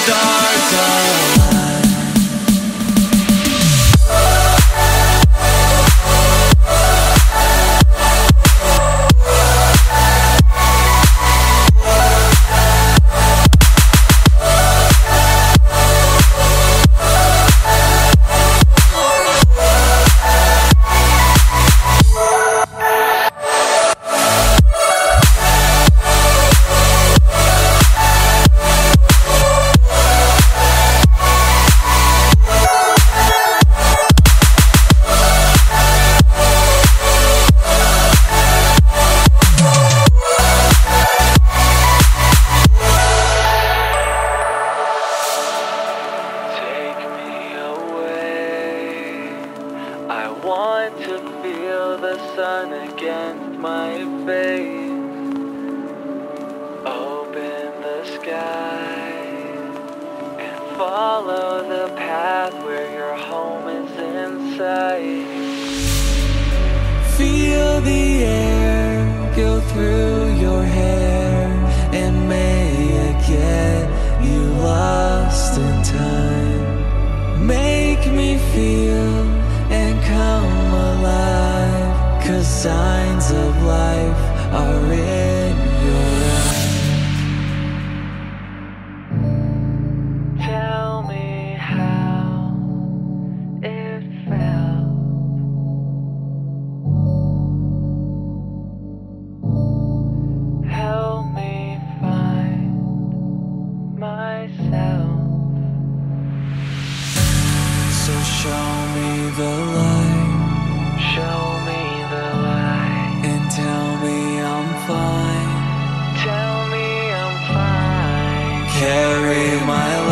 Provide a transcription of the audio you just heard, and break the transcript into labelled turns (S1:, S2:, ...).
S1: stars are want to feel the sun against my face. Open the sky and follow the path where your home is in sight. Feel the air go through. signs of life are in your carry my life.